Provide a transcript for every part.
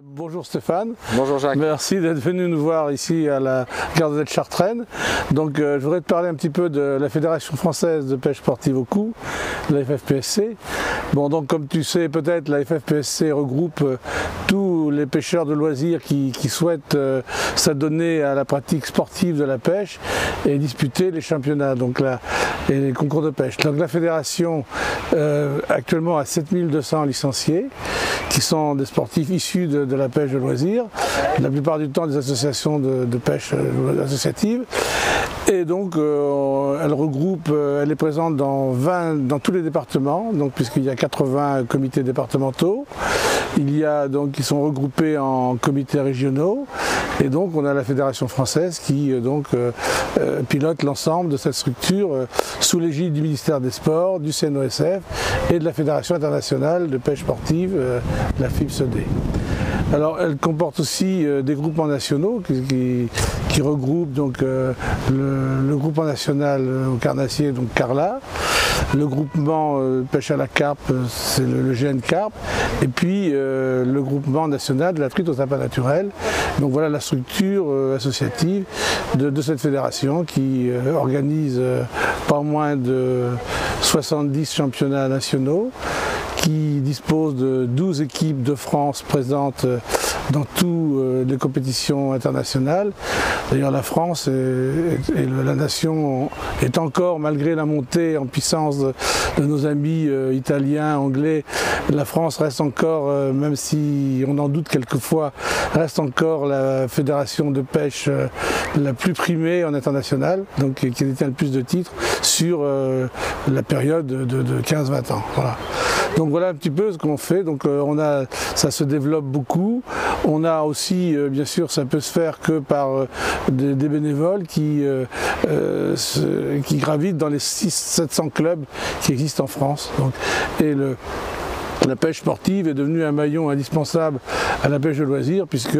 Bonjour Stéphane. Bonjour Jacques. Merci d'être venu nous voir ici à la Gardette Chartraine. Donc euh, je voudrais te parler un petit peu de la Fédération française de pêche sportive au cou, la FFPSC. Bon donc comme tu sais peut-être la FFPSC regroupe euh, tous les pêcheurs de loisirs qui, souhaitent euh, s'adonner à la pratique sportive de la pêche et disputer les championnats donc et les concours de pêche. Donc la fédération actuellement a 7200 licenciés qui sont des sportifs issus de, la pêche de loisirs, la plupart du temps des associations de, pêche euh, associatives. Et donc euh, elle regroupe, euh, elle est présente dans 20, dans tous les départements, donc puisqu'il y a 80 comités départementaux. Il y a donc qui sont regroupés en comités régionaux. Et donc on a la Fédération française qui donc pilote l'ensemble de cette structure sous l'égide du ministère des Sports, du CNOSF et de la Fédération internationale de pêche sportive la FIPSD. Alors elle comporte aussi euh, des groupements nationaux qui, regroupent donc, euh, le, groupement national euh, au carnassier, donc Carla, le groupement pêche à la carpe, c'est le, GN Carpe, et puis le groupement national de la truite au sapin naturel. Donc voilà la structure associative de, cette fédération qui organise pas moins de 70 championnats nationaux qui dispose de 12 équipes de France présentes euh, dans toutes euh, les compétitions internationales. D'ailleurs la France et, la nation est encore, malgré la montée en puissance de, nos amis euh, italiens, anglais, la France reste encore, même si on en doute quelquefois, reste encore la fédération de pêche la plus primée en international, donc qui détient le plus de titres sur la période de, 15-20 ans. Donc voilà un petit peu ce qu'on fait. Donc euh, on a, ça se développe beaucoup. On a aussi, euh, bien sûr, ça peut se faire que par euh, des, bénévoles qui, gravitent dans les 600-700 clubs qui existent en France. La pêche sportive est devenue un maillon indispensable à la pêche de loisirs puisque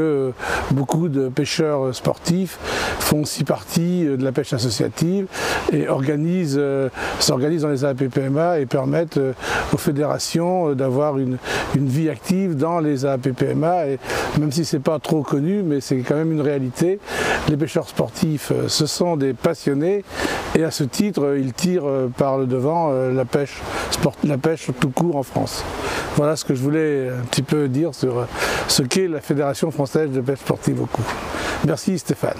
beaucoup de pêcheurs sportifs font aussi partie de la pêche associative et euh, s'organisent dans les APPMA et permettent euh, aux fédérations euh, d'avoir une, vie active dans les APPMA et même si c'est pas trop connu mais c'est quand même une réalité les pêcheurs sportifs ce sont des passionnés et à ce titre ils tirent par le devant la pêche, la pêche tout court en France. Voilà ce que je voulais un petit peu dire sur ce qu'est la Fédération française de pêche sportive au cou. Merci Stéphane.